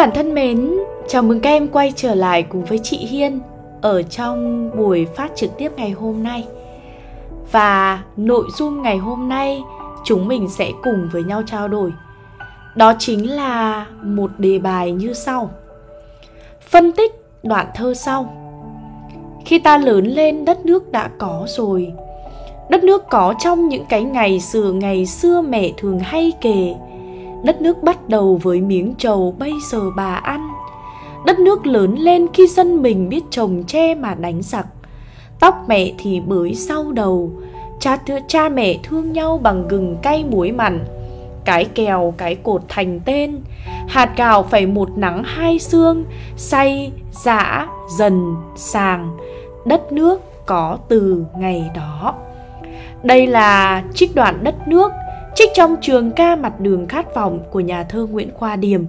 Bạn thân mến, chào mừng các em quay trở lại cùng với chị Hiên ở trong buổi phát trực tiếp ngày hôm nay. Và nội dung ngày hôm nay chúng mình sẽ cùng với nhau trao đổi. Đó chính là một đề bài như sau. Phân tích đoạn thơ sau. Khi ta lớn lên đất nước đã có rồi. Đất nước có trong những cái ngày xưa ngày xưa mẹ thường hay kể Đất nước bắt đầu với miếng trầu bây giờ bà ăn. Đất nước lớn lên khi dân mình biết trồng tre mà đánh giặc. Tóc mẹ thì bới sau đầu. Cha, thưa cha mẹ thương nhau bằng gừng cay muối mặn. Cái kèo cái cột thành tên. Hạt gạo phải một nắng hai xương. Say, dã, dần, sàng. Đất nước có từ ngày đó. Đây là trích đoạn đất nước trích trong trường ca mặt đường khát vọng của nhà thơ Nguyễn Khoa Điềm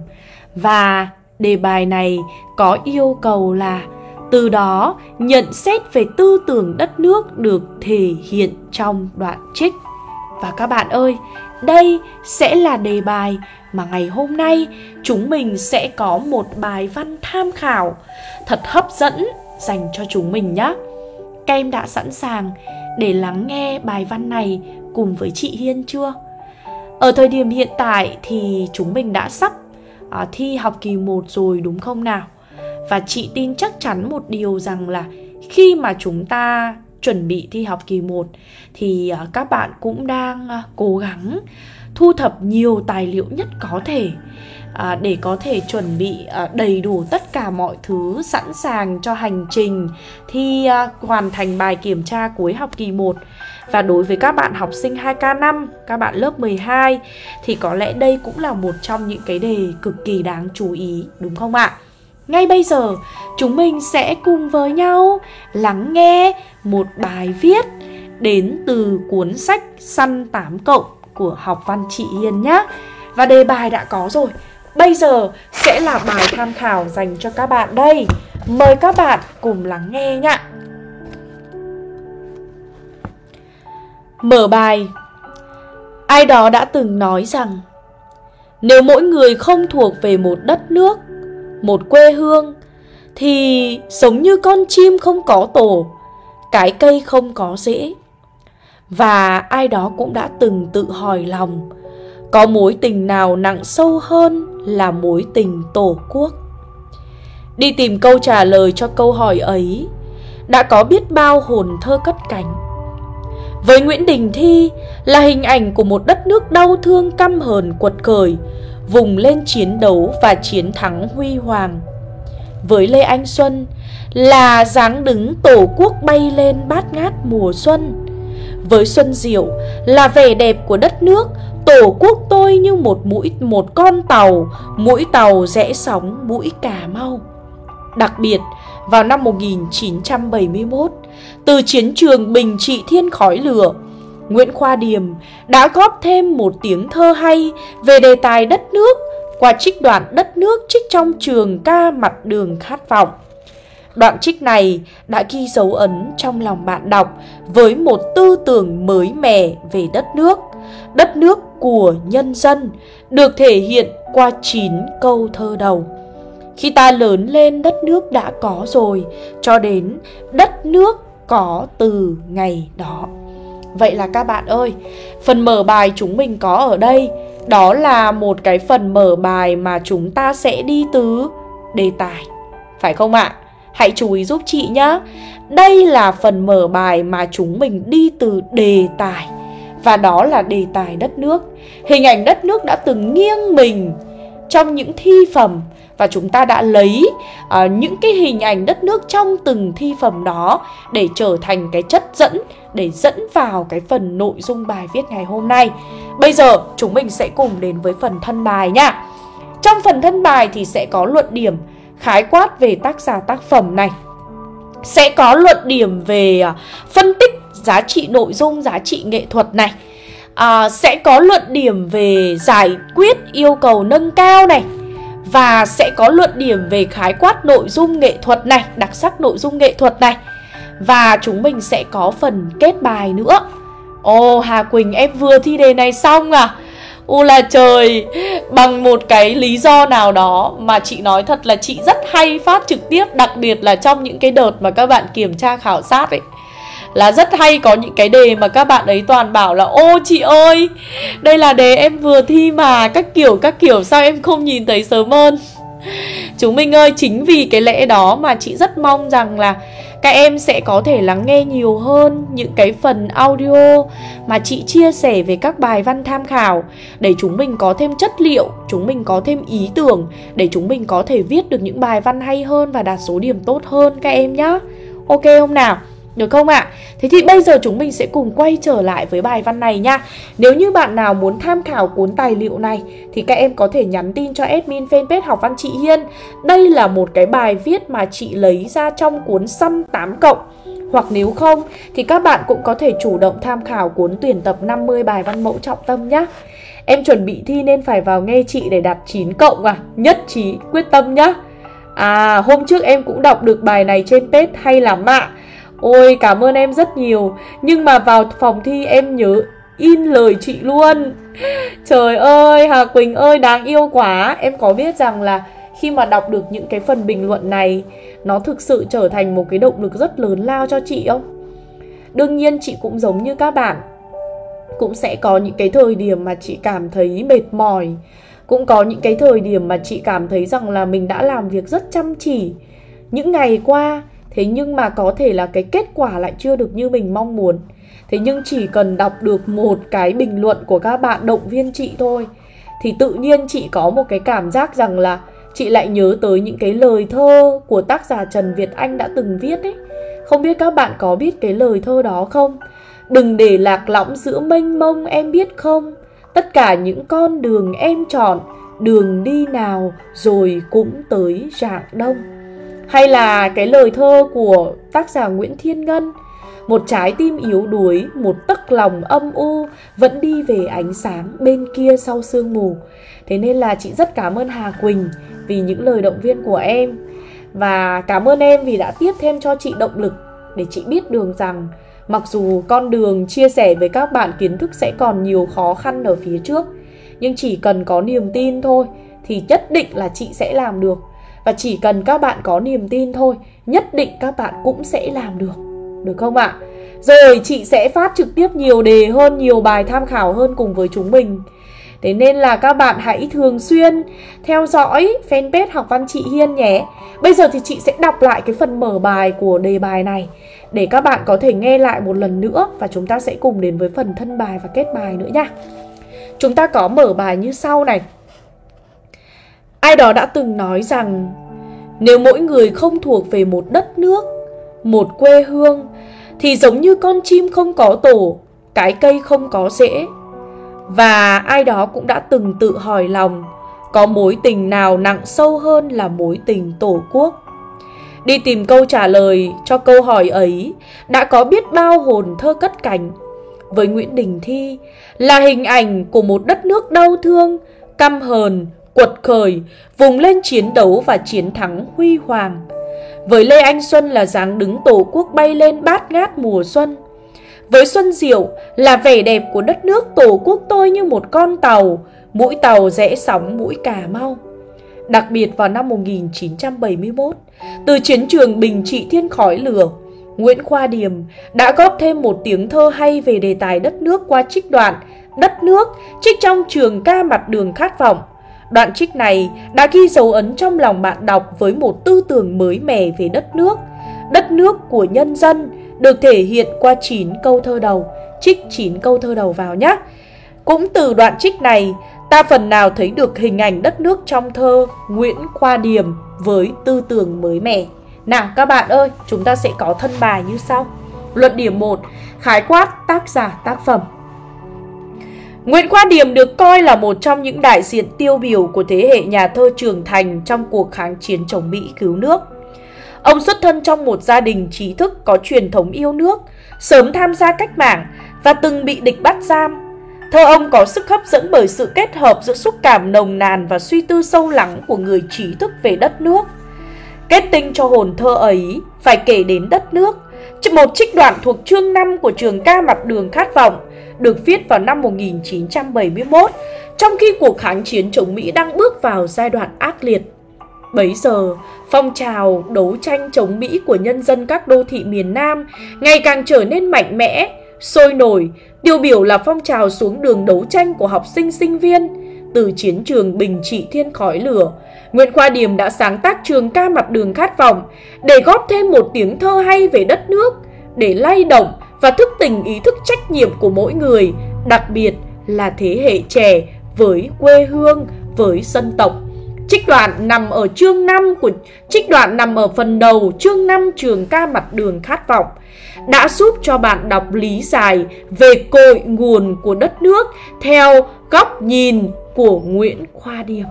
và đề bài này có yêu cầu là từ đó nhận xét về tư tưởng đất nước được thể hiện trong đoạn trích. Và các bạn ơi, đây sẽ là đề bài mà ngày hôm nay chúng mình sẽ có một bài văn tham khảo thật hấp dẫn dành cho chúng mình nhé. Các em đã sẵn sàng để lắng nghe bài văn này cùng với chị Hiên chưa? Ở thời điểm hiện tại thì chúng mình đã sắp à, thi học kỳ 1 rồi đúng không nào? Và chị tin chắc chắn một điều rằng là khi mà chúng ta chuẩn bị thi học kỳ 1 thì à, các bạn cũng đang à, cố gắng thu thập nhiều tài liệu nhất có thể à, để có thể chuẩn bị à, đầy đủ tất cả mọi thứ sẵn sàng cho hành trình thi à, hoàn thành bài kiểm tra cuối học kỳ 1 và đối với các bạn học sinh 2K5, các bạn lớp 12 thì có lẽ đây cũng là một trong những cái đề cực kỳ đáng chú ý đúng không ạ? Ngay bây giờ chúng mình sẽ cùng với nhau lắng nghe một bài viết đến từ cuốn sách Săn 8 cộng của học văn chị Hiền nhé. Và đề bài đã có rồi. Bây giờ sẽ là bài tham khảo dành cho các bạn đây. Mời các bạn cùng lắng nghe nhé. Mở bài Ai đó đã từng nói rằng, Nếu mỗi người không thuộc về một đất nước, Một quê hương, Thì sống như con chim không có tổ, Cái cây không có rễ Và ai đó cũng đã từng tự hỏi lòng, Có mối tình nào nặng sâu hơn là mối tình tổ quốc Đi tìm câu trả lời cho câu hỏi ấy Đã có biết bao hồn thơ cất cánh với Nguyễn Đình Thi là hình ảnh của một đất nước đau thương căm hờn quật khởi, vùng lên chiến đấu và chiến thắng huy hoàng. Với Lê Anh Xuân là dáng đứng tổ quốc bay lên bát ngát mùa xuân. Với Xuân Diệu là vẻ đẹp của đất nước, tổ quốc tôi như một mũi một con tàu, mũi tàu rẽ sóng mũi Cà Mau. Đặc biệt, vào năm 1971, từ chiến trường bình trị thiên khói lửa, Nguyễn Khoa Điềm đã góp thêm một tiếng thơ hay về đề tài đất nước qua trích đoạn đất nước trích trong trường ca mặt đường khát vọng. Đoạn trích này đã ghi dấu ấn trong lòng bạn đọc với một tư tưởng mới mẻ về đất nước, đất nước của nhân dân, được thể hiện qua 9 câu thơ đầu. Khi ta lớn lên đất nước đã có rồi, cho đến đất nước có từ ngày đó. Vậy là các bạn ơi, phần mở bài chúng mình có ở đây đó là một cái phần mở bài mà chúng ta sẽ đi từ đề tài. Phải không ạ? Hãy chú ý giúp chị nhé. Đây là phần mở bài mà chúng mình đi từ đề tài. Và đó là đề tài đất nước. Hình ảnh đất nước đã từng nghiêng mình trong những thi phẩm và chúng ta đã lấy uh, những cái hình ảnh đất nước trong từng thi phẩm đó để trở thành cái chất dẫn để dẫn vào cái phần nội dung bài viết ngày hôm nay. Bây giờ chúng mình sẽ cùng đến với phần thân bài nha. Trong phần thân bài thì sẽ có luận điểm khái quát về tác giả tác phẩm này. Sẽ có luận điểm về à, phân tích giá trị nội dung, giá trị nghệ thuật này. À, sẽ có luận điểm về giải quyết yêu cầu nâng cao này và sẽ có luận điểm về khái quát nội dung nghệ thuật này, đặc sắc nội dung nghệ thuật này. Và chúng mình sẽ có phần kết bài nữa. Ồ, Hà Quỳnh em vừa thi đề này xong à? U là trời, bằng một cái lý do nào đó mà chị nói thật là chị rất hay phát trực tiếp đặc biệt là trong những cái đợt mà các bạn kiểm tra khảo sát ấy. Là rất hay có những cái đề mà các bạn ấy toàn bảo là ô chị ơi đây là đề em vừa thi mà các kiểu các kiểu sao em không nhìn thấy sớm hơn? Chúng mình ơi chính vì cái lẽ đó mà chị rất mong rằng là các em sẽ có thể lắng nghe nhiều hơn những cái phần audio mà chị chia sẻ về các bài văn tham khảo để chúng mình có thêm chất liệu, chúng mình có thêm ý tưởng để chúng mình có thể viết được những bài văn hay hơn và đạt số điểm tốt hơn các em nhé. Ok không nào? Được không ạ? À? Thế thì bây giờ chúng mình sẽ cùng quay trở lại với bài văn này nha Nếu như bạn nào muốn tham khảo cuốn tài liệu này, Thì các em có thể nhắn tin cho admin fanpage học văn chị Hiên Đây là một cái bài viết mà chị lấy ra trong cuốn xăm 8 cộng hoặc nếu không, thì các bạn cũng có thể chủ động tham khảo cuốn tuyển tập 50 bài văn mẫu trọng tâm nhé Em chuẩn bị thi nên phải vào nghe chị để đặt 9 cộng à Nhất trí, quyết tâm nhá À hôm trước em cũng đọc được bài này trên page hay lắm ạ à. Ôi, cảm ơn em rất nhiều. Nhưng mà vào phòng thi em nhớ in lời chị luôn. Trời ơi, Hà Quỳnh ơi, đáng yêu quá. Em có biết rằng là khi mà đọc được những cái phần bình luận này, Nó thực sự trở thành một cái động lực rất lớn lao cho chị không? Đương nhiên chị cũng giống như các bạn, Cũng sẽ có những cái thời điểm mà chị cảm thấy mệt mỏi. Cũng có những cái thời điểm mà chị cảm thấy rằng là mình đã làm việc rất chăm chỉ. Những ngày qua Thế nhưng mà có thể là cái kết quả lại chưa được như mình mong muốn Thế nhưng chỉ cần đọc được một cái bình luận của các bạn động viên chị thôi, Thì tự nhiên chị có một cái cảm giác rằng là Chị lại nhớ tới những cái lời thơ của tác giả Trần Việt Anh đã từng viết ấy Không biết các bạn có biết cái lời thơ đó không? Đừng để lạc lõng giữa mênh mông, em biết không? Tất cả những con đường em chọn, Đường đi nào rồi cũng tới rạng đông hay là cái lời thơ của tác giả Nguyễn Thiên Ngân. Một trái tim yếu đuối, một tấc lòng âm u Vẫn đi về ánh sáng bên kia sau sương mù. Thế nên là chị rất cảm ơn Hà Quỳnh vì những lời động viên của em. Và cảm ơn em vì đã tiếp thêm cho chị động lực Để chị biết đường rằng Mặc dù con đường chia sẻ với các bạn kiến thức sẽ còn nhiều khó khăn ở phía trước Nhưng chỉ cần có niềm tin thôi Thì nhất định là chị sẽ làm được và chỉ cần các bạn có niềm tin thôi, Nhất định các bạn cũng sẽ làm được Được không ạ? À? Rồi, chị sẽ phát trực tiếp nhiều đề hơn, Nhiều bài tham khảo hơn cùng với chúng mình Thế nên là các bạn hãy thường xuyên theo dõi fanpage học văn chị Hiên nhé Bây giờ thì chị sẽ đọc lại cái phần mở bài của đề bài này, Để các bạn có thể nghe lại một lần nữa Và chúng ta sẽ cùng đến với phần thân bài và kết bài nữa nha Chúng ta có mở bài như sau này Ai đó đã từng nói rằng nếu mỗi người không thuộc về một đất nước, một quê hương thì giống như con chim không có tổ, cái cây không có rễ. Và ai đó cũng đã từng tự hỏi lòng, có mối tình nào nặng sâu hơn là mối tình tổ quốc? Đi tìm câu trả lời cho câu hỏi ấy đã có biết bao hồn thơ cất cánh. Với Nguyễn Đình Thi là hình ảnh của một đất nước đau thương, căm hờn, quật khởi, vùng lên chiến đấu và chiến thắng huy hoàng. Với Lê Anh Xuân là dáng đứng tổ quốc bay lên bát ngát mùa xuân. Với Xuân Diệu là vẻ đẹp của đất nước tổ quốc tôi như một con tàu, mũi tàu rẽ sóng mũi Cà Mau. Đặc biệt vào năm 1971, từ chiến trường bình trị thiên khói lửa, Nguyễn Khoa Điềm đã góp thêm một tiếng thơ hay về đề tài đất nước qua trích đoạn Đất nước trích trong trường ca mặt đường khát vọng Đoạn trích này đã ghi dấu ấn trong lòng bạn đọc với một tư tưởng mới mẻ về đất nước. Đất nước của nhân dân được thể hiện qua 9 câu thơ đầu. Trích 9 câu thơ đầu vào nhé. Cũng từ đoạn trích này, ta phần nào thấy được hình ảnh đất nước trong thơ Nguyễn Khoa Điềm với tư tưởng mới mẻ. Nào các bạn ơi, chúng ta sẽ có thân bài như sau. Luận điểm 1, khái quát tác giả tác phẩm. Nguyễn Khoa Điềm được coi là một trong những đại diện tiêu biểu của thế hệ nhà thơ trưởng thành trong cuộc kháng chiến chống Mỹ cứu nước. Ông xuất thân trong một gia đình trí thức có truyền thống yêu nước, sớm tham gia cách mạng và từng bị địch bắt giam. Thơ ông có sức hấp dẫn bởi sự kết hợp giữa xúc cảm nồng nàn và suy tư sâu lắng của người trí thức về đất nước. Kết tinh cho hồn thơ ấy phải kể đến đất nước, một trích đoạn thuộc chương 5 của trường ca mặt đường khát vọng – được viết vào năm 1971 trong khi cuộc kháng chiến chống Mỹ đang bước vào giai đoạn ác liệt. Bấy giờ, phong trào đấu tranh chống Mỹ của nhân dân các đô thị miền Nam ngày càng trở nên mạnh mẽ, sôi nổi, tiêu biểu là phong trào xuống đường đấu tranh của học sinh sinh viên. Từ chiến trường bình trị thiên khói lửa, Nguyễn Khoa Điềm đã sáng tác trường ca mặt đường khát vọng để góp thêm một tiếng thơ hay về đất nước, để lay động và thức tỉnh ý thức trách nhiệm của mỗi người, đặc biệt là thế hệ trẻ với quê hương, với dân tộc. Trích đoạn nằm ở chương 5 của trích đoạn nằm ở phần đầu chương 5 trường ca mặt đường khát vọng đã giúp cho bạn đọc lý giải về cội nguồn của đất nước theo góc nhìn của Nguyễn Khoa điệp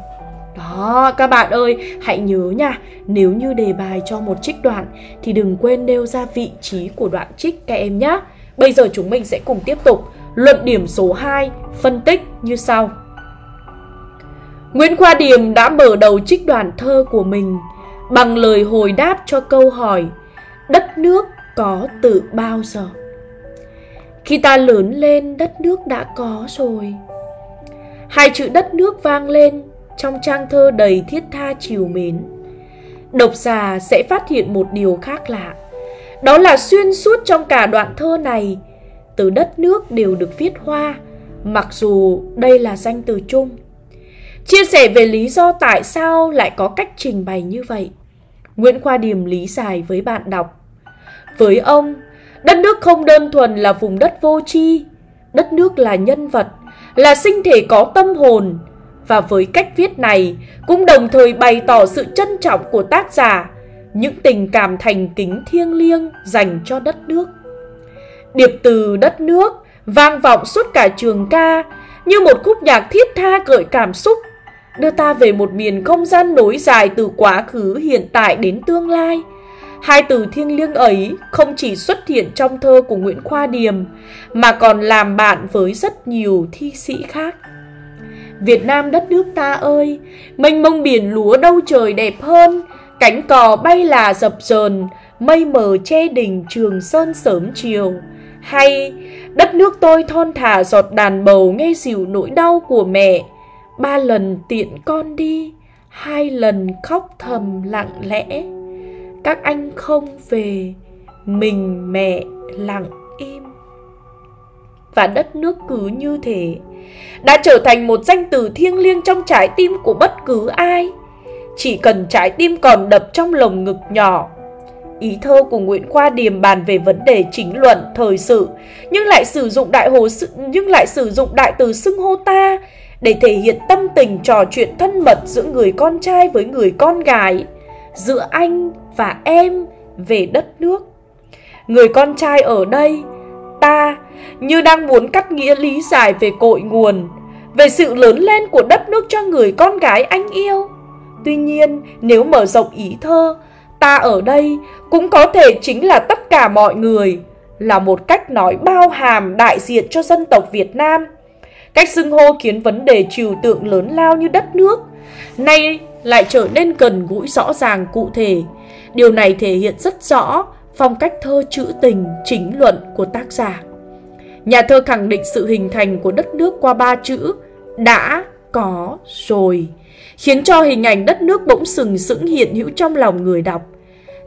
đó, các bạn ơi, hãy nhớ nha, nếu như đề bài cho một trích đoạn thì đừng quên nêu ra vị trí của đoạn trích các em nhé. Bây giờ chúng mình sẽ cùng tiếp tục luận điểm số 2, phân tích như sau. Nguyễn Khoa Điềm đã mở đầu trích đoạn thơ của mình bằng lời hồi đáp cho câu hỏi Đất nước có từ bao giờ? Khi ta lớn lên, đất nước đã có rồi. Hai chữ đất nước vang lên trong trang thơ đầy thiết tha chiều mến. Độc giả sẽ phát hiện một điều khác lạ. Đó là xuyên suốt trong cả đoạn thơ này, từ đất nước đều được viết hoa, mặc dù đây là danh từ chung. Chia sẻ về lý do tại sao lại có cách trình bày như vậy. Nguyễn Khoa Điềm lý giải với bạn đọc. Với ông, đất nước không đơn thuần là vùng đất vô tri, đất nước là nhân vật, là sinh thể có tâm hồn, và với cách viết này cũng đồng thời bày tỏ sự trân trọng của tác giả, những tình cảm thành kính thiêng liêng dành cho đất nước. Điệp từ đất nước vang vọng suốt cả trường ca như một khúc nhạc thiết tha gợi cảm xúc, đưa ta về một miền không gian nối dài từ quá khứ hiện tại đến tương lai. Hai từ thiêng liêng ấy không chỉ xuất hiện trong thơ của Nguyễn Khoa Điềm mà còn làm bạn với rất nhiều thi sĩ khác. Việt Nam đất nước ta ơi, mênh mông biển lúa đâu trời đẹp hơn, cánh cò bay là dập dờn, mây mờ che đỉnh trường sơn sớm chiều. Hay đất nước tôi thon thả giọt đàn bầu nghe dịu nỗi đau của mẹ, ba lần tiện con đi, hai lần khóc thầm lặng lẽ. Các anh không về, mình mẹ lặng im. Và đất nước cứ như thế đã trở thành một danh từ thiêng liêng trong trái tim của bất cứ ai. Chỉ cần trái tim còn đập trong lồng ngực nhỏ. Ý thơ của Nguyễn Khoa Điềm bàn về vấn đề chính luận thời sự, nhưng lại sử dụng đại hồ sự nhưng lại sử dụng đại từ xưng hô ta để thể hiện tâm tình trò chuyện thân mật giữa người con trai với người con gái, giữa anh và em về đất nước. Người con trai ở đây, như đang muốn cắt nghĩa lý giải về cội nguồn, về sự lớn lên của đất nước cho người con gái anh yêu. Tuy nhiên, nếu mở rộng ý thơ, ta ở đây cũng có thể chính là tất cả mọi người, là một cách nói bao hàm đại diện cho dân tộc Việt Nam. Cách xưng hô khiến vấn đề trừu tượng lớn lao như đất nước, nay lại trở nên gần gũi rõ ràng cụ thể. Điều này thể hiện rất rõ phong cách thơ trữ tình chính luận của tác giả. Nhà thơ khẳng định sự hình thành của đất nước qua ba chữ đã, có, rồi, khiến cho hình ảnh đất nước bỗng sừng sững hiện hữu trong lòng người đọc.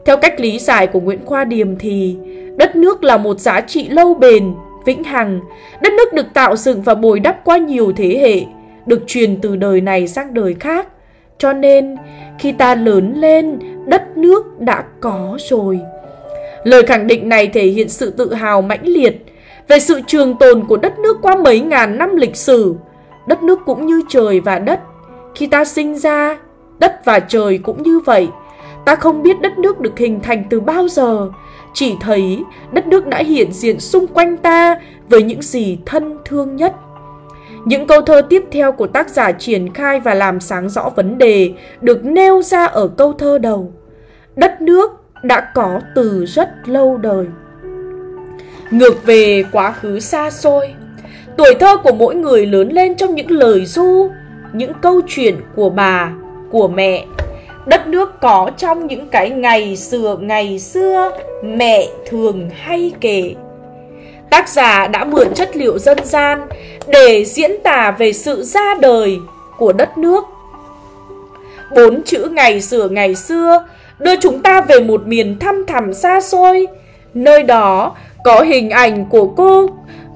Theo cách lý giải của Nguyễn Khoa Điềm thì đất nước là một giá trị lâu bền, vĩnh hằng. Đất nước được tạo dựng và bồi đắp qua nhiều thế hệ, được truyền từ đời này sang đời khác. Cho nên, khi ta lớn lên, đất nước đã có rồi. Lời khẳng định này thể hiện sự tự hào mãnh liệt, về sự trường tồn của đất nước qua mấy ngàn năm lịch sử. Đất nước cũng như trời và đất. Khi ta sinh ra, đất và trời cũng như vậy. Ta không biết đất nước được hình thành từ bao giờ, chỉ thấy đất nước đã hiện diện xung quanh ta với những gì thân thương nhất. Những câu thơ tiếp theo của tác giả triển khai và làm sáng rõ vấn đề được nêu ra ở câu thơ đầu. Đất nước đã có từ rất lâu đời. Ngược về quá khứ xa xôi. Tuổi thơ của mỗi người lớn lên trong những lời du Những câu chuyện của bà, của mẹ. Đất nước có trong những cái ngày xưa ngày xưa Mẹ thường hay kể. Tác giả đã mượn chất liệu dân gian để diễn tả về sự ra đời của đất nước. Bốn chữ ngày xưa ngày xưa đưa chúng ta về một miền thăm thẳm xa xôi, nơi đó có hình ảnh của cô,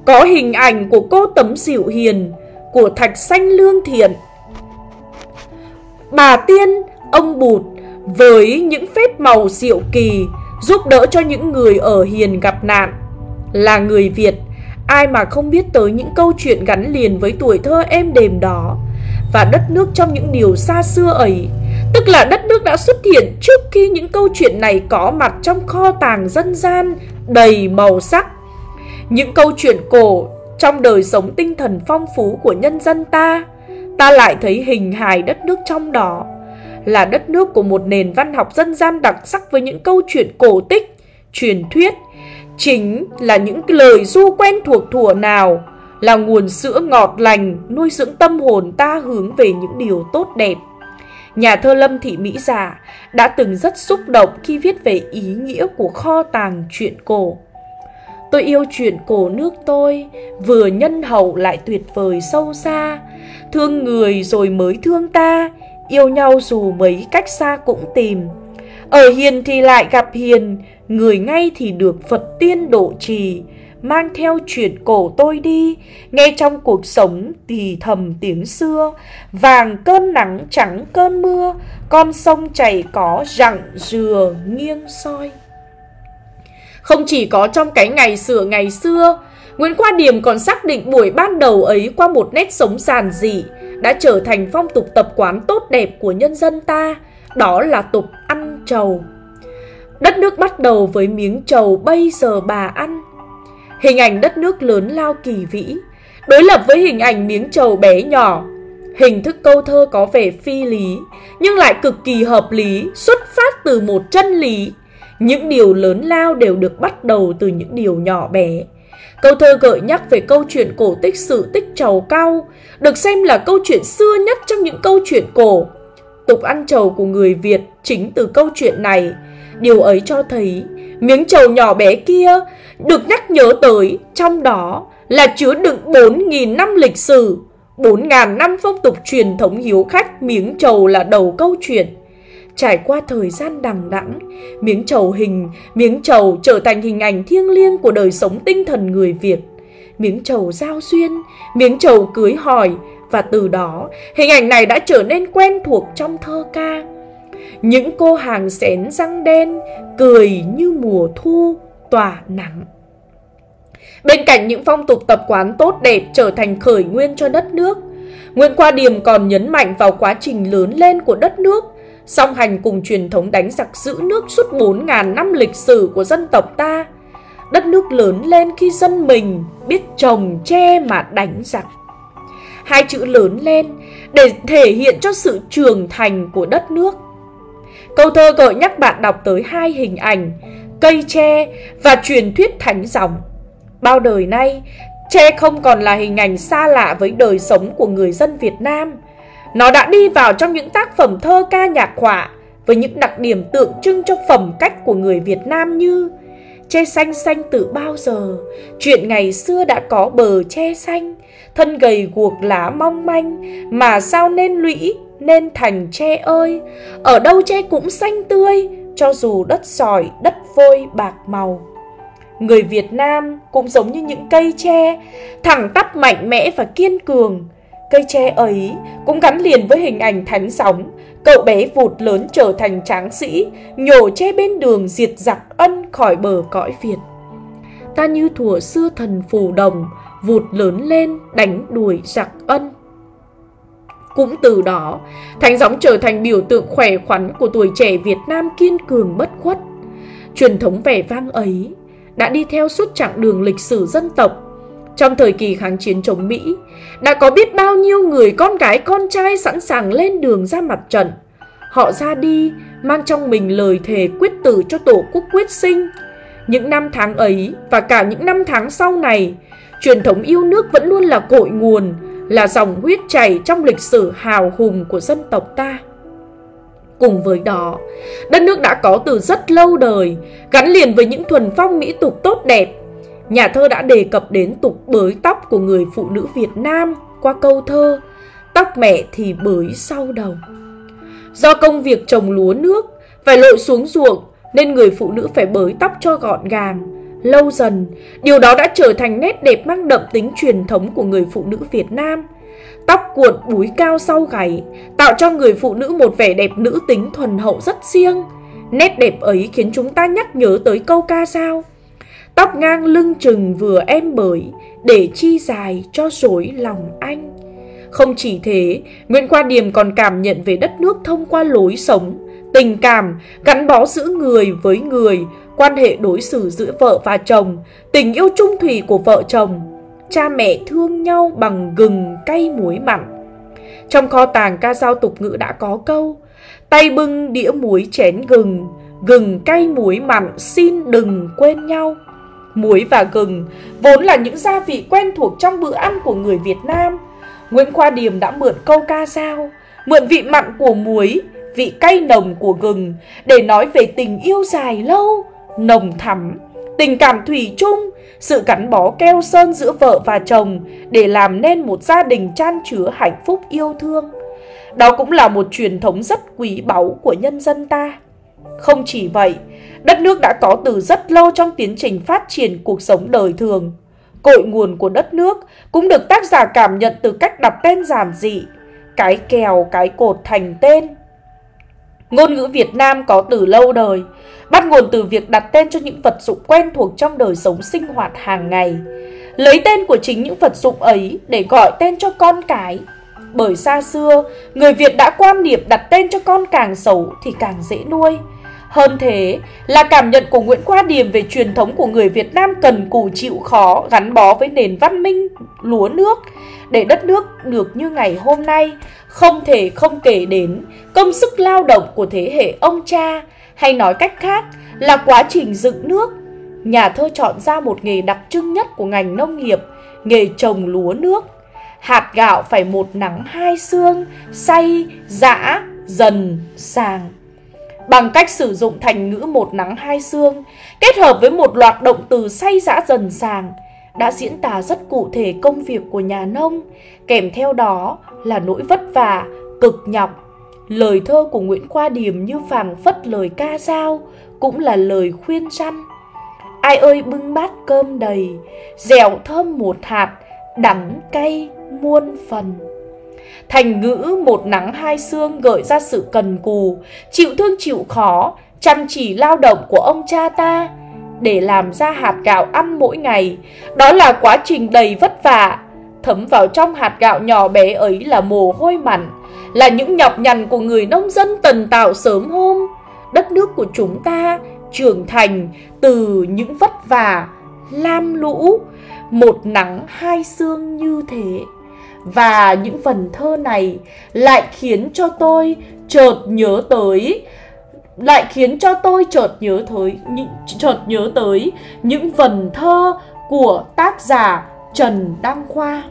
có hình ảnh của cô Tấm Dịu Hiền, của Thạch Xanh Lương Thiện. Bà Tiên, ông Bụt với những phép màu diệu kỳ giúp đỡ cho những người ở hiền gặp nạn. Là người Việt, ai mà không biết tới những câu chuyện gắn liền với tuổi thơ êm đềm đó và đất nước trong những điều xa xưa ấy. Tức là đất nước đã xuất hiện trước khi những câu chuyện này có mặt trong kho tàng dân gian đầy màu sắc. Những câu chuyện cổ trong đời sống tinh thần phong phú của nhân dân ta, ta lại thấy hình hài đất nước trong đó là đất nước của một nền văn học dân gian đặc sắc với những câu chuyện cổ tích, truyền thuyết, chính là những lời du quen thuộc thủa nào, là nguồn sữa ngọt lành nuôi dưỡng tâm hồn ta hướng về những điều tốt đẹp. Nhà thơ Lâm Thị Mỹ Giả đã từng rất xúc động khi viết về ý nghĩa của kho tàng truyện cổ. Tôi yêu truyện cổ nước tôi, vừa nhân hậu lại tuyệt vời sâu xa, thương người rồi mới thương ta, yêu nhau dù mấy cách xa cũng tìm. Ở hiền thì lại gặp hiền, người ngay thì được Phật tiên độ trì, mang theo chuyện cổ tôi đi, nghe trong cuộc sống thì thầm tiếng xưa, vàng cơn nắng trắng cơn mưa, con sông chảy có rặng dừa nghiêng soi. Không chỉ có trong cái ngày sửa ngày xưa, Nguyễn Khoa Điểm còn xác định buổi ban đầu ấy qua một nét sống giản dị, đã trở thành phong tục tập quán tốt đẹp của nhân dân ta, đó là tục ăn trầu. Đất nước bắt đầu với miếng trầu bây giờ bà ăn. Hình ảnh đất nước lớn lao kỳ vĩ, đối lập với hình ảnh miếng trầu bé nhỏ. Hình thức câu thơ có vẻ phi lý, nhưng lại cực kỳ hợp lý, xuất phát từ một chân lý. Những điều lớn lao đều được bắt đầu từ những điều nhỏ bé. Câu thơ gợi nhắc về câu chuyện cổ tích sự tích trầu cao, được xem là câu chuyện xưa nhất trong những câu chuyện cổ. Tục ăn trầu của người Việt chính từ câu chuyện này. Điều ấy cho thấy miếng trầu nhỏ bé kia được nhắc nhớ tới trong đó là chứa đựng 4.000 năm lịch sử, 4.000 năm phong tục truyền thống hiếu khách miếng trầu là đầu câu chuyện. Trải qua thời gian đằng đẵng, miếng trầu hình, miếng trầu trở thành hình ảnh thiêng liêng của đời sống tinh thần người Việt. Miếng trầu giao duyên, miếng trầu cưới hỏi và từ đó hình ảnh này đã trở nên quen thuộc trong thơ ca. Những cô hàng xén răng đen, cười như mùa thu, tỏa nắng. Bên cạnh những phong tục tập quán tốt đẹp trở thành khởi nguyên cho đất nước, Nguyễn Qua Điềm còn nhấn mạnh vào quá trình lớn lên của đất nước song hành cùng truyền thống đánh giặc giữ nước suốt 4.000 năm lịch sử của dân tộc ta. Đất nước lớn lên khi dân mình biết trồng tre mà đánh giặc. Hai chữ lớn lên để thể hiện cho sự trưởng thành của đất nước. Câu thơ gợi nhắc bạn đọc tới hai hình ảnh, cây tre và truyền thuyết thánh dòng. Bao đời nay, tre không còn là hình ảnh xa lạ với đời sống của người dân Việt Nam – nó đã đi vào trong những tác phẩm thơ ca nhạc họa với những đặc điểm tượng trưng cho phẩm cách của người Việt Nam như Tre xanh xanh từ bao giờ, chuyện ngày xưa đã có bờ tre xanh, thân gầy guộc lá mong manh, mà sao nên lũy, nên thành tre ơi, ở đâu tre cũng xanh tươi, cho dù đất sỏi, đất vôi bạc màu. Người Việt Nam cũng giống như những cây tre, thẳng tắp mạnh mẽ và kiên cường, Cây tre ấy cũng gắn liền với hình ảnh thánh sóng, cậu bé vụt lớn trở thành tráng sĩ, nhổ tre bên đường diệt giặc ân khỏi bờ cõi Việt. Ta như thủa xưa thần phù đồng, vụt lớn lên đánh đuổi giặc ân. Cũng từ đó, thánh gióng trở thành biểu tượng khỏe khoắn của tuổi trẻ Việt Nam kiên cường bất khuất. Truyền thống vẻ vang ấy đã đi theo suốt chặng đường lịch sử dân tộc trong thời kỳ kháng chiến chống Mỹ, đã có biết bao nhiêu người con gái con trai sẵn sàng lên đường ra mặt trận. Họ ra đi, mang trong mình lời thề quyết tử cho Tổ quốc quyết sinh. Những năm tháng ấy và cả những năm tháng sau này, truyền thống yêu nước vẫn luôn là cội nguồn, là dòng huyết chảy trong lịch sử hào hùng của dân tộc ta. Cùng với đó, đất nước đã có từ rất lâu đời, gắn liền với những thuần phong mỹ tục tốt đẹp, Nhà thơ đã đề cập đến tục bới tóc của người phụ nữ Việt Nam qua câu thơ Tóc mẹ thì bới sau đầu. Do công việc trồng lúa nước phải lội xuống ruộng nên người phụ nữ phải bới tóc cho gọn gàng. Lâu dần, điều đó đã trở thành nét đẹp mang đậm tính truyền thống của người phụ nữ Việt Nam. Tóc cuộn búi cao sau gáy, tạo cho người phụ nữ một vẻ đẹp nữ tính thuần hậu rất riêng. Nét đẹp ấy khiến chúng ta nhắc nhớ tới câu ca sao Tóc ngang lưng chừng vừa em bởi Để chi dài cho rối lòng anh Không chỉ thế Nguyễn Khoa Điềm còn cảm nhận về đất nước thông qua lối sống Tình cảm gắn bó giữa người với người Quan hệ đối xử giữa vợ và chồng Tình yêu trung thủy của vợ chồng Cha mẹ thương nhau bằng gừng cay muối mặn. Trong kho tàng ca dao tục ngữ đã có câu Tay bưng đĩa muối chén gừng Gừng cay muối mặn xin đừng quên nhau. Muối và gừng vốn là những gia vị quen thuộc trong bữa ăn của người Việt Nam. Nguyễn Khoa Điềm đã mượn câu ca dao, mượn vị mặn của muối, vị cay nồng của gừng để nói về tình yêu dài lâu, nồng thắm, tình cảm thủy chung, sự gắn bó keo sơn giữa vợ và chồng để làm nên một gia đình chan chứa hạnh phúc yêu thương. Đó cũng là một truyền thống rất quý báu của nhân dân ta. Không chỉ vậy, đất nước đã có từ rất lâu trong tiến trình phát triển cuộc sống đời thường. Cội nguồn của đất nước cũng được tác giả cảm nhận từ cách đặt tên giản dị, cái kèo, cái cột thành tên. Ngôn ngữ Việt Nam có từ lâu đời, bắt nguồn từ việc đặt tên cho những vật dụng quen thuộc trong đời sống sinh hoạt hàng ngày. Lấy tên của chính những vật dụng ấy để gọi tên cho con cái. Bởi xa xưa, người Việt đã quan niệm đặt tên cho con càng xấu thì càng dễ nuôi. Hơn thế là cảm nhận của Nguyễn Khoa Điềm về truyền thống của người Việt Nam cần cù chịu khó gắn bó với nền văn minh lúa nước để đất nước được như ngày hôm nay không thể không kể đến công sức lao động của thế hệ ông cha hay nói cách khác là quá trình dựng nước. Nhà thơ chọn ra một nghề đặc trưng nhất của ngành nông nghiệp, nghề trồng lúa nước. Hạt gạo phải một nắng hai xương, xay, giã, dần, sàng bằng cách sử dụng thành ngữ một nắng hai xương, kết hợp với một loạt động từ say giã dần sàng, đã diễn tả rất cụ thể công việc của nhà nông, kèm theo đó là nỗi vất vả, cực nhọc. Lời thơ của Nguyễn Khoa Điềm như phảng phất lời ca dao, cũng là lời khuyên răn. Ai ơi bưng bát cơm đầy, dẻo thơm một hạt, đắng cay muôn phần. Thành ngữ một nắng hai xương gợi ra sự cần cù, chịu thương chịu khó, chăm chỉ lao động của ông cha ta để làm ra hạt gạo ăn mỗi ngày. Đó là quá trình đầy vất vả. Thấm vào trong hạt gạo nhỏ bé ấy là mồ hôi mặn, là những nhọc nhằn của người nông dân tần tạo sớm hôm. Đất nước của chúng ta trưởng thành từ những vất vả, lam lũ, một nắng hai sương như thế. Và những phần thơ này lại khiến cho tôi chợt nhớ tới lại khiến cho tôi chợt nhớ tới những chợt nhớ tới những vần thơ của tác giả Trần Đăng Khoa.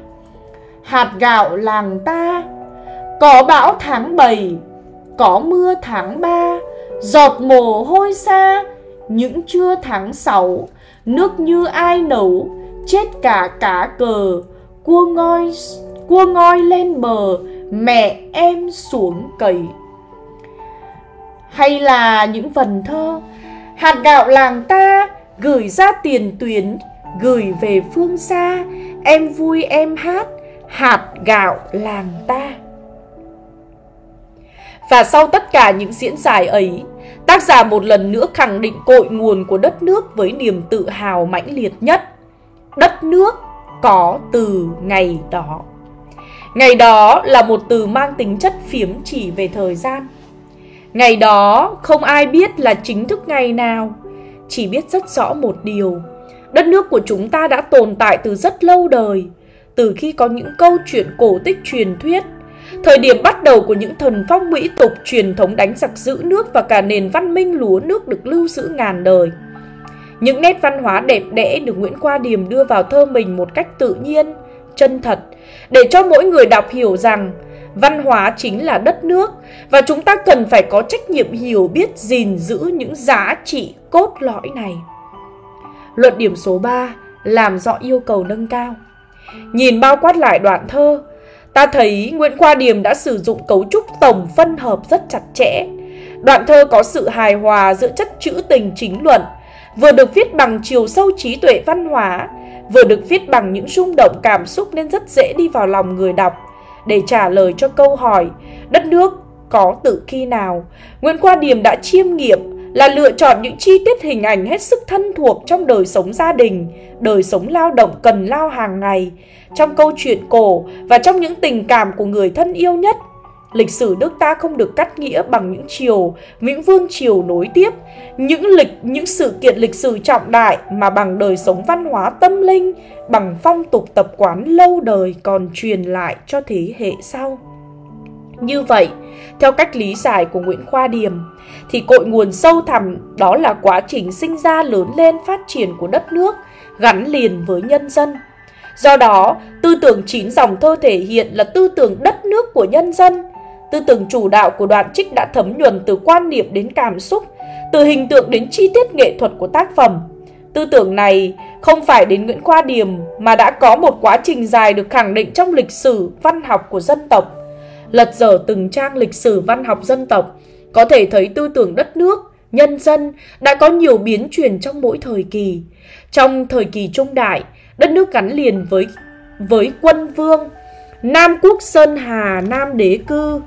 Hạt gạo làng ta có bão tháng 7, có mưa tháng 3, giọt mồ hôi xa, những trưa tháng 6, nước như ai nấu, chết cả cá cờ, cua ngoi cua ngoi lên bờ mẹ em xuống cầy hay là những vần thơ hạt gạo làng ta gửi ra tiền tuyến gửi về phương xa em vui em hát hạt gạo làng ta và sau tất cả những diễn giải ấy tác giả một lần nữa khẳng định cội nguồn của đất nước với niềm tự hào mãnh liệt nhất đất nước có từ ngày đó Ngày đó là một từ mang tính chất phiếm chỉ về thời gian. Ngày đó không ai biết là chính thức ngày nào, chỉ biết rất rõ một điều. Đất nước của chúng ta đã tồn tại từ rất lâu đời, từ khi có những câu chuyện cổ tích truyền thuyết. Thời điểm bắt đầu của những thần phong mỹ tục truyền thống đánh giặc giữ nước và cả nền văn minh lúa nước được lưu giữ ngàn đời. Những nét văn hóa đẹp đẽ được Nguyễn Khoa Điềm đưa vào thơ mình một cách tự nhiên, chân thật để cho mỗi người đọc hiểu rằng văn hóa chính là đất nước và chúng ta cần phải có trách nhiệm hiểu biết gìn giữ những giá trị cốt lõi này. Luận điểm số 3 làm rõ yêu cầu nâng cao. Nhìn bao quát lại đoạn thơ, ta thấy Nguyễn Khoa Điềm đã sử dụng cấu trúc tổng phân hợp rất chặt chẽ. Đoạn thơ có sự hài hòa giữa chất trữ tình chính luận, vừa được viết bằng chiều sâu trí tuệ văn hóa, vừa được viết bằng những rung động cảm xúc nên rất dễ đi vào lòng người đọc. Để trả lời cho câu hỏi, đất nước có tự khi nào, Nguyễn Khoa Điềm đã chiêm nghiệm là lựa chọn những chi tiết hình ảnh hết sức thân thuộc trong đời sống gia đình, đời sống lao động cần lao hàng ngày, trong câu chuyện cổ và trong những tình cảm của người thân yêu nhất. Lịch sử nước ta không được cắt nghĩa bằng những chiều những vương chiều nối tiếp, những lịch, những sự kiện lịch sử trọng đại mà bằng đời sống văn hóa tâm linh, bằng phong tục tập quán lâu đời còn truyền lại cho thế hệ sau. Như vậy, theo cách lý giải của Nguyễn Khoa Điềm, thì cội nguồn sâu thẳm đó là quá trình sinh ra lớn lên phát triển của đất nước gắn liền với nhân dân. Do đó, tư tưởng chín dòng thơ thể hiện là tư tưởng đất nước của nhân dân. Tư tưởng chủ đạo của đoạn trích đã thấm nhuần từ quan niệm đến cảm xúc, từ hình tượng đến chi tiết nghệ thuật của tác phẩm. Tư tưởng này không phải đến Nguyễn Khoa Điềm mà đã có một quá trình dài được khẳng định trong lịch sử văn học của dân tộc. Lật dở từng trang lịch sử văn học dân tộc, có thể thấy tư tưởng đất nước, nhân dân đã có nhiều biến chuyển trong mỗi thời kỳ. Trong thời kỳ trung đại, đất nước gắn liền với với quân vương, Nam quốc Sơn Hà, Nam đế cư.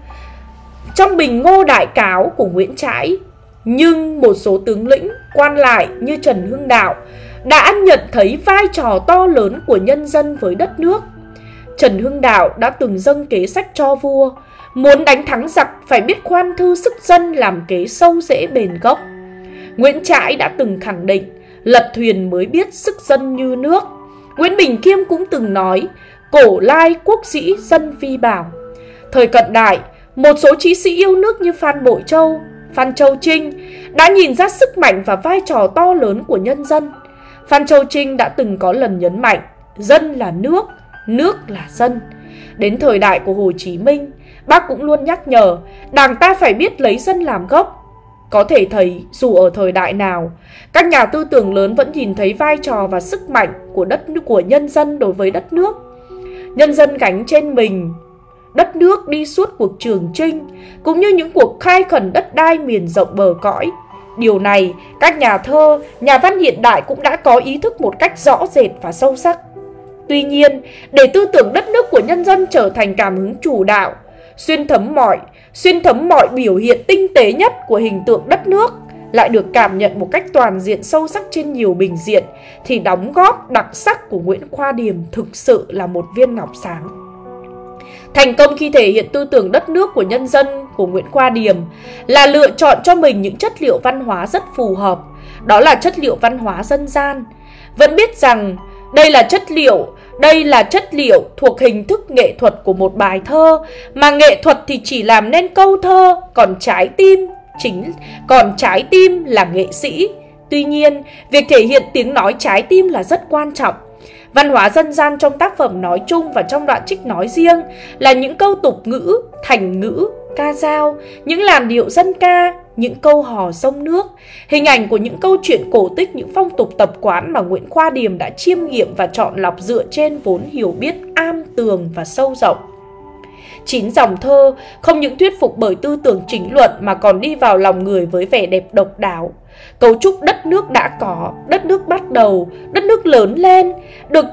Trong bình ngô đại cáo của Nguyễn Trãi, nhưng một số tướng lĩnh, quan lại như Trần Hưng Đạo đã nhận thấy vai trò to lớn của nhân dân với đất nước. Trần Hưng Đạo đã từng dâng kế sách cho vua, Muốn đánh thắng giặc phải biết khoan thư sức dân làm kế sâu dễ bền gốc. Nguyễn Trãi đã từng khẳng định, lật thuyền mới biết sức dân như nước. Nguyễn Bình Khiêm cũng từng nói, cổ lai quốc sĩ dân vi bảo. Thời cận đại, một số trí sĩ yêu nước như Phan Bội Châu, Phan Châu Trinh đã nhìn ra sức mạnh và vai trò to lớn của nhân dân. Phan Châu Trinh đã từng có lần nhấn mạnh, dân là nước, nước là dân. Đến thời đại của Hồ Chí Minh, Bác cũng luôn nhắc nhở, đảng ta phải biết lấy dân làm gốc. Có thể thấy dù ở thời đại nào, các nhà tư tưởng lớn vẫn nhìn thấy vai trò và sức mạnh của đất của nhân dân đối với đất nước. Nhân dân gánh trên mình đất nước đi suốt cuộc trường trinh, cũng như những cuộc khai khẩn đất đai miền rộng bờ cõi. Điều này, các nhà thơ, nhà văn hiện đại cũng đã có ý thức một cách rõ rệt và sâu sắc. Tuy nhiên, để tư tưởng đất nước của nhân dân trở thành cảm hứng chủ đạo, xuyên thấm mọi, xuyên thấm mọi biểu hiện tinh tế nhất của hình tượng đất nước lại được cảm nhận một cách toàn diện sâu sắc trên nhiều bình diện thì đóng góp đặc sắc của Nguyễn Khoa Điềm thực sự là một viên ngọc sáng. Thành công khi thể hiện tư tưởng đất nước của nhân dân của Nguyễn Khoa Điềm là lựa chọn cho mình những chất liệu văn hóa rất phù hợp, đó là chất liệu văn hóa dân gian. Vẫn biết rằng đây là chất liệu đây là chất liệu thuộc hình thức nghệ thuật của một bài thơ, mà nghệ thuật thì chỉ làm nên câu thơ, còn trái tim chính còn trái tim là nghệ sĩ. Tuy nhiên, việc thể hiện tiếng nói trái tim là rất quan trọng. Văn hóa dân gian trong tác phẩm nói chung và trong đoạn trích nói riêng là những câu tục ngữ, thành ngữ, ca dao, những làn điệu dân ca, những câu hò sông nước, hình ảnh của những câu chuyện cổ tích, những phong tục tập quán mà Nguyễn Khoa Điềm đã chiêm nghiệm và chọn lọc dựa trên vốn hiểu biết am tường và sâu rộng. Chín dòng thơ không những thuyết phục bởi tư tưởng chính luận mà còn đi vào lòng người với vẻ đẹp độc đáo. Cấu trúc đất nước đã có, đất nước bắt đầu, đất nước lớn lên, được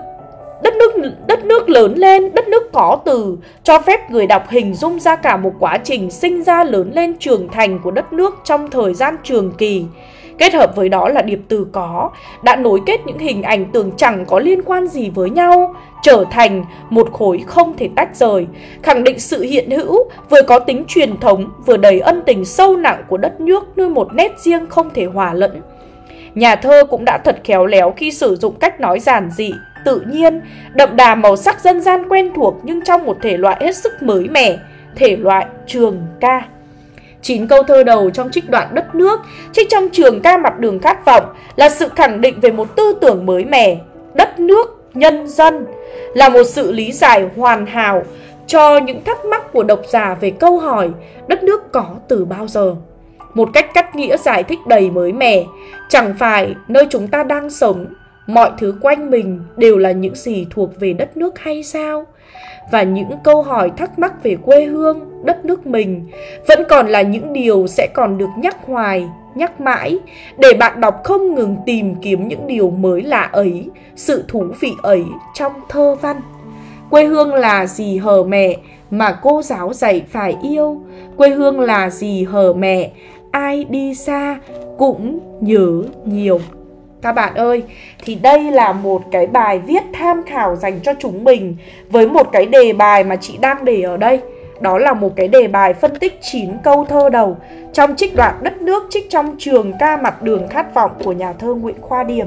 Đất nước đất nước lớn lên, đất nước có từ, cho phép người đọc hình dung ra cả một quá trình sinh ra lớn lên trưởng thành của đất nước trong thời gian trường kỳ. Kết hợp với đó là điệp từ có, đã nối kết những hình ảnh tưởng chẳng có liên quan gì với nhau, trở thành một khối không thể tách rời, khẳng định sự hiện hữu vừa có tính truyền thống vừa đầy ân tình sâu nặng của đất nước như một nét riêng không thể hòa lẫn. Nhà thơ cũng đã thật khéo léo khi sử dụng cách nói giản dị, tự nhiên, đậm đà màu sắc dân gian quen thuộc nhưng trong một thể loại hết sức mới mẻ, thể loại trường ca. Chín câu thơ đầu trong trích đoạn đất nước, trích trong trường ca mặt đường khát vọng là sự khẳng định về một tư tưởng mới mẻ, đất nước, nhân dân, là một sự lý giải hoàn hảo cho những thắc mắc của độc giả về câu hỏi đất nước có từ bao giờ. Một cách cắt nghĩa giải thích đầy mới mẻ, chẳng phải nơi chúng ta đang sống mọi thứ quanh mình đều là những gì thuộc về đất nước hay sao? Và những câu hỏi thắc mắc về quê hương, đất nước mình vẫn còn là những điều sẽ còn được nhắc hoài, nhắc mãi để bạn đọc không ngừng tìm kiếm những điều mới lạ ấy, sự thú vị ấy trong thơ văn. Quê hương là gì hờ mẹ mà cô giáo dạy phải yêu, quê hương là gì hờ mẹ, ai đi xa cũng nhớ nhiều. Các bạn ơi, thì đây là một cái bài viết tham khảo dành cho chúng mình với một cái đề bài mà chị đang để ở đây. Đó là một cái đề bài phân tích 9 câu thơ đầu trong trích đoạn đất nước trích trong trường ca mặt đường khát vọng của nhà thơ Nguyễn Khoa Điểm.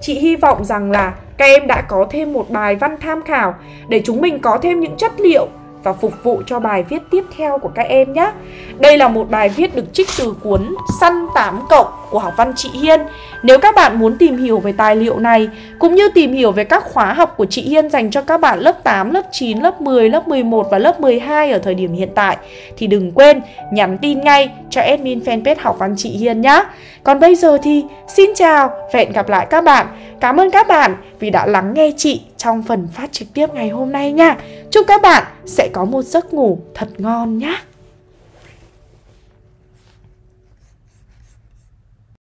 Chị hy vọng rằng là các em đã có thêm một bài văn tham khảo để chúng mình có thêm những chất liệu và phục vụ cho bài viết tiếp theo của các em nhé. Đây là một bài viết được trích từ cuốn Săn 8 cộng của học văn chị Hiên. Nếu các bạn muốn tìm hiểu về tài liệu này cũng như tìm hiểu về các khóa học của chị Hiên dành cho các bạn lớp 8, lớp 9, lớp 10, lớp 11 và lớp 12 ở thời điểm hiện tại thì đừng quên nhắn tin ngay cho admin fanpage học văn chị Hiên nhé. Còn bây giờ thì xin chào và hẹn gặp lại các bạn. Cảm ơn các bạn vì đã lắng nghe chị trong phần phát trực tiếp ngày hôm nay nha. Chúc các bạn sẽ có một giấc ngủ thật ngon nhé.